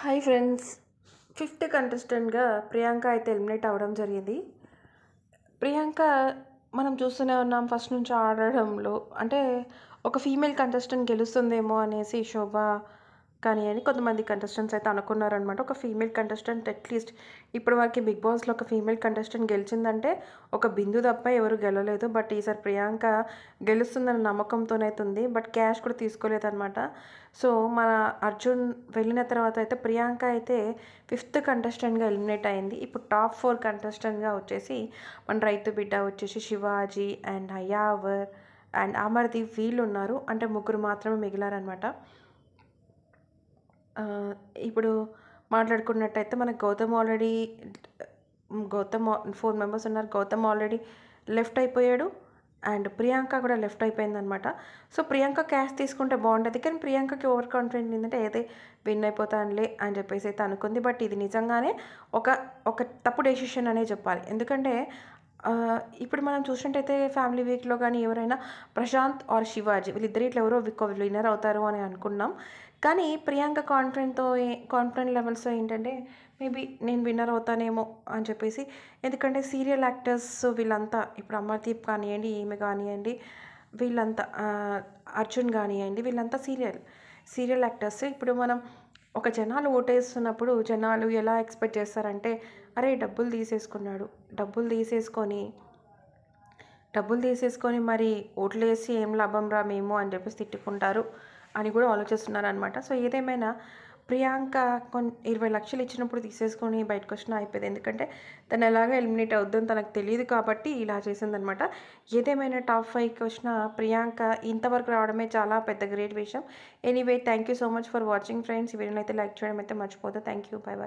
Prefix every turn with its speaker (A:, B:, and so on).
A: Hi friends. Fifth కంటెస్టెంట్గా ప్రియాంక అయితే eliminate అవ్వడం జరిగింది. ప్రియాంక మనం చూస్తూనే ఉన్నాం ఫస్ట్ నుంచి ఆడడంలో. అంటే ఒక ఫీమేల్ కంటెస్టెంట్ గెలుస్తుందేమో అనేసి శోభ కానీ అని కొంతమంది కంటెస్టెంట్స్ అయితే అనుకున్నారనమాట. ఒక ఫీమేల్ కంటెస్టెంట్ అట్లీస్ట్ ఇప్పుడు వరకు బిగ్ బాస్లో ఒక ఫీమేల్ కంటెస్టెంట్ గెలిచిందంటే ఒక బిందు తప్ప ఎవరు గెలవలేదు. బట్ ఈసారి ప్రియాంక గెలుస్తుందన్న నమ్మకంతోనైతే ఉంది. బట్ క్యాష్ కూడా తీసుకోలేదన్నమాట. సో మన అర్జున్ వెళ్ళిన తర్వాత అయితే ప్రియాంక అయితే ఫిఫ్త్ కంటెస్టెంట్గా ఎలిమినేట్ అయింది. ఇప్పుడు టాప్ ఫోర్ కంటెస్టెంట్గా వచ్చేసి మన రైతు బిడ్డ వచ్చేసి శివాజీ అండ్ హయావర్ అండ్ అమర్దీప్ వీళ్ళు ఉన్నారు. అంటే ముగ్గురు మాత్రమే మిగిలారనమాట ఇప్పుడు మాట్లాడుకున్నట్టయితే మనకు Gautam already Gautam four members ఉన్నారు. గౌతమ్ ఆల్రెడీ లెఫ్ట్ అయిపోయాడు అండ్ ప్రియాంక కూడా లెఫ్ట్ అయిపోయిందనమాట సో ప్రియాంక క్యాష్ తీసుకుంటే బాగుంటుంది. కానీ ప్రియాంకకి ఓవర్ కాన్ఫిడెంట్ ఏంటంటే ఏదే విన్ అయిపోతానులే అని చెప్పేసి అయితే అనుకుంది. బట్ ఇది నిజంగానే ఒక ఒక తప్పు డెసిషన్ అనే చెప్పాలి. ఎందుకంటే ఇప్పుడు మనం చూసినట్టయితే ఫ్యామిలీ వీక్లో కానీ ఎవరైనా ప్రశాంత్ ఆర్ శివాజీ వీళ్ళిద్దరిట్లో ఎవరో విన్నర్ అవుతారు అని అనుకున్నాం. కానీ ప్రియాంక కాన్ఫిడెంట్తో కాన్ఫిడెంట్ లెవెల్స్తో ఏంటంటే మేబీ నేను విన్నర్ అవుతానేమో అని చెప్పేసి ఎందుకంటే సీరియల్ యాక్టర్స్ వీళ్ళంతా ఇప్పుడు అమర్దీప్ కానివ్వండి ఈమె కానివ్వండి వీళ్ళంతా అర్జున్ కానివ్వండి వీళ్ళంతా సీరియల్ సీరియల్ యాక్టర్స్ ఇప్పుడు మనం ఒక జనాలు ఓటేస్తున్నప్పుడు జనాలు ఎలా ఎక్స్పెక్ట్ చేస్తారంటే అరే డబ్బులు తీసేసుకున్నాడు. డబ్బులు తీసేసుకొని డబ్బులు తీసేసుకొని మరి ఓట్లు వేసి ఏం లాభం రా మేము అని చెప్పేసి తిట్టుకుంటారు అని కూడా ఆలోచిస్తున్నారు అనమాట సో ఏదేమైనా ప్రియాంక కొన్ని ఇరవై లక్షలు ఇచ్చినప్పుడు తీసేసుకొని బయటకు వచ్చినా అయిపోయింది. ఎందుకంటే తను ఎలాగ ఎలిమినేట్ అవుద్దని తనకు తెలియదు కాబట్టి ఇలా చేసిందనమాట. ఏదేమైనా టాప్ ఫైవ్కి వచ్చిన ప్రియాంక ఇంతవరకు రావడమే చాలా పెద్ద గ్రేట్ విషయం. Anyway thank you so much for watching friends. ఈ వీడియోని అయితే లైక్ చేయడం అయితే మర్చిపోతుంది థ్యాంక్ యూ. Bye bye